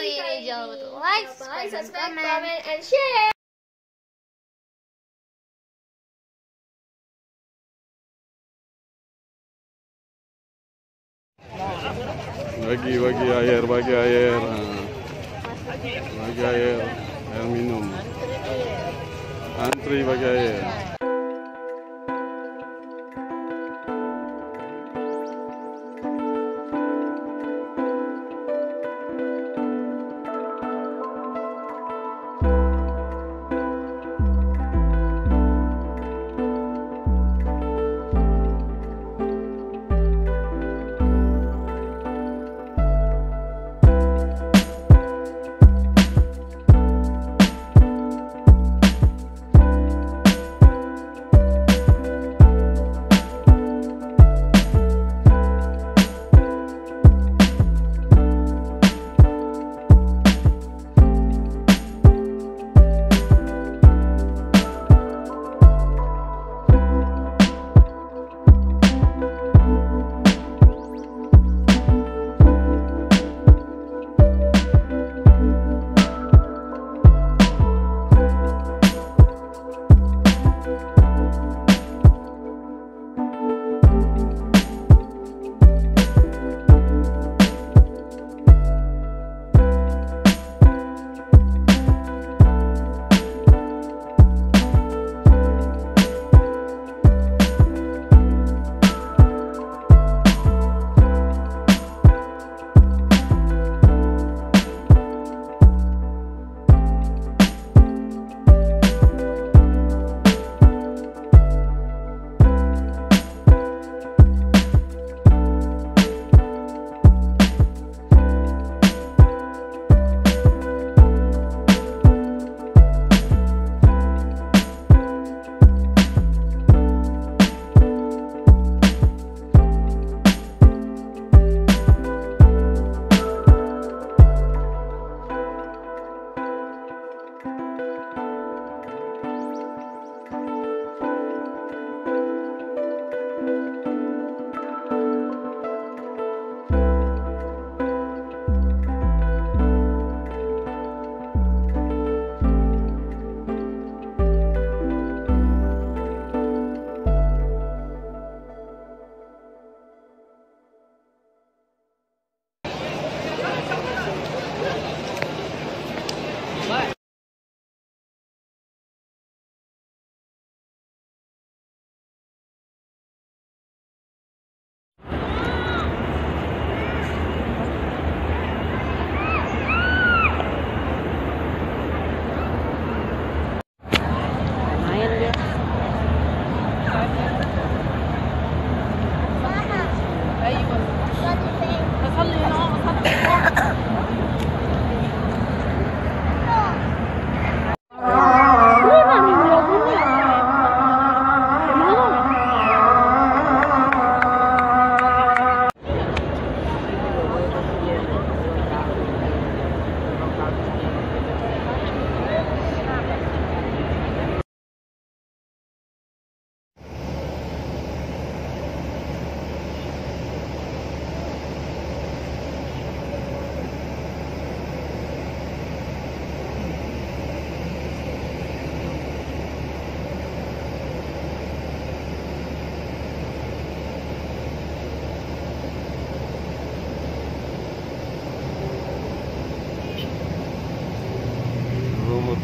kali ini jangan lupa untuk like, Like, subscribe, comment. comment, and share. bagi bagi air bagi air Nah. bagi air air minum antri bagi air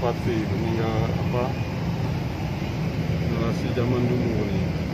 Meninggal apa generasi zaman dulu nih